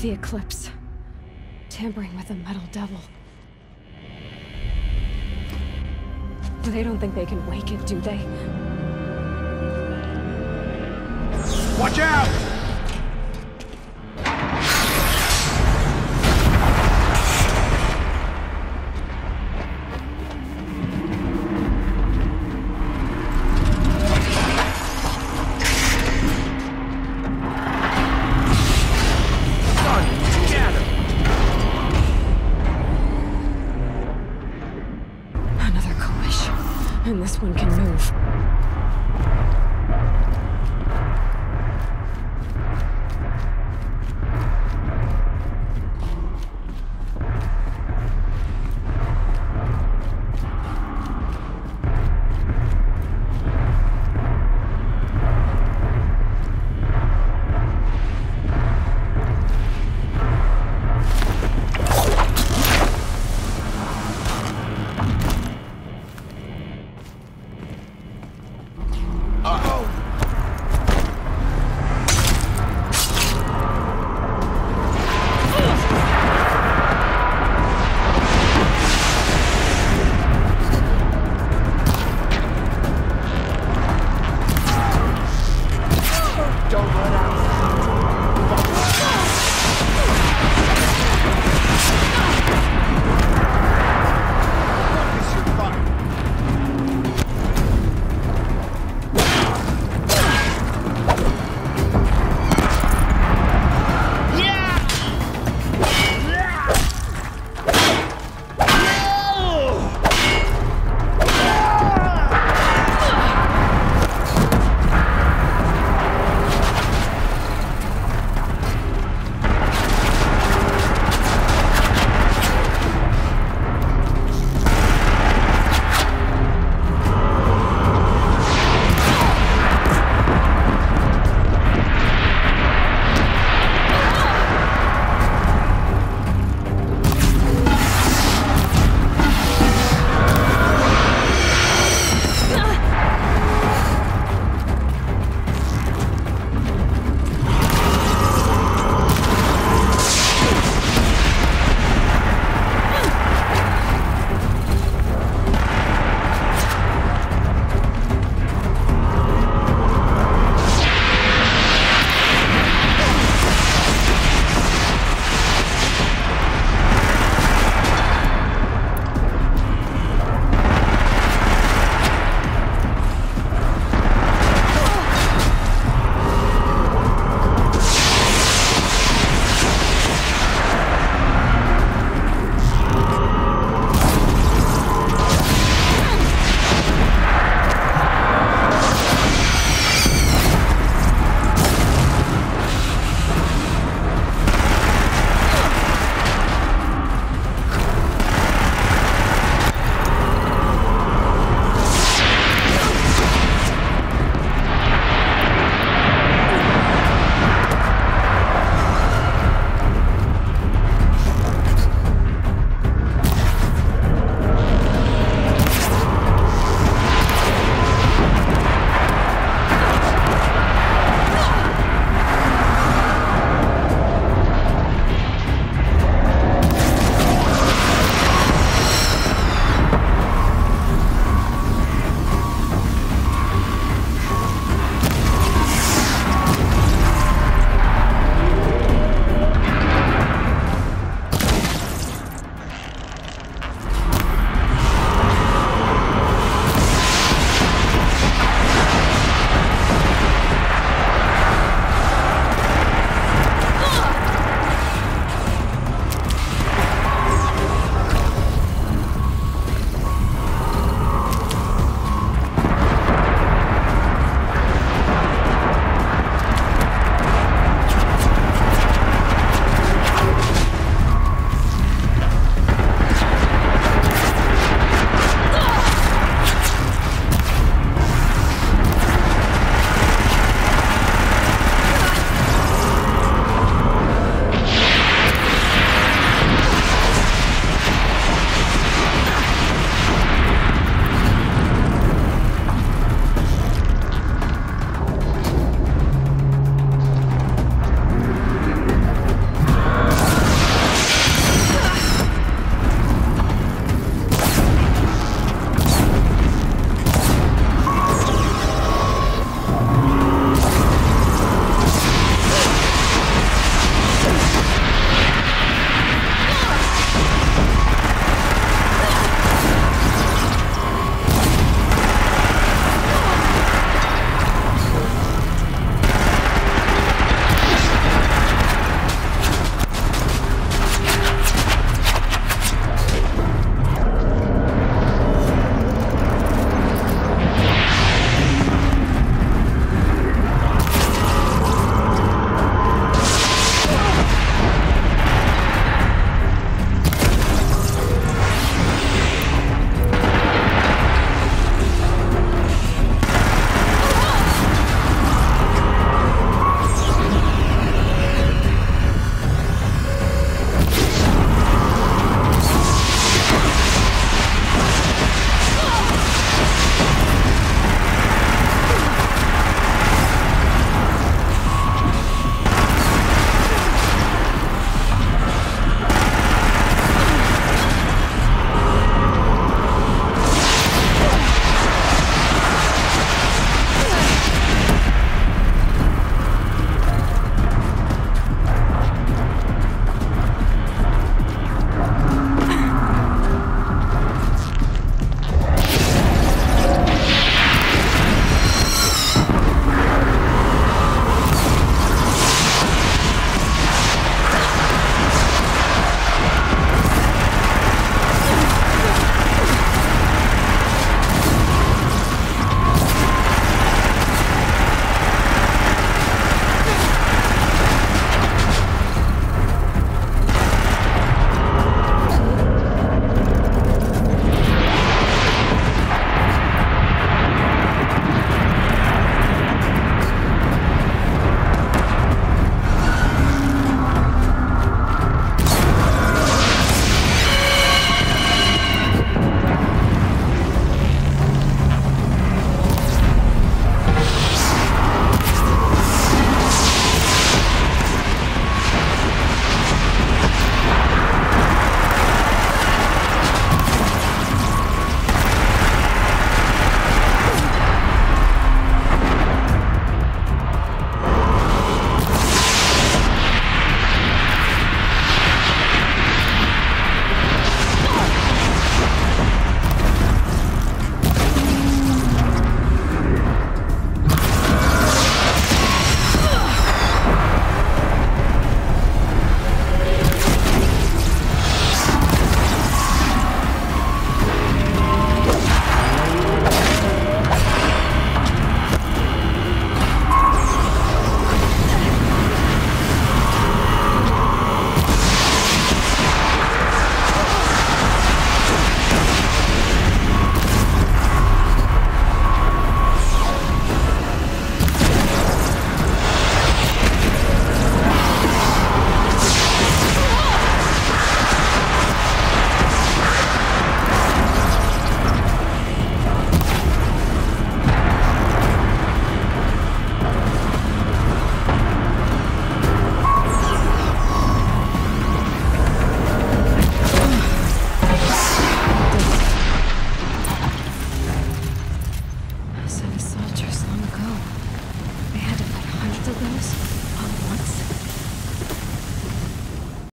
The Eclipse. Tampering with a Metal Devil. They don't think they can wake it, do they? Watch out!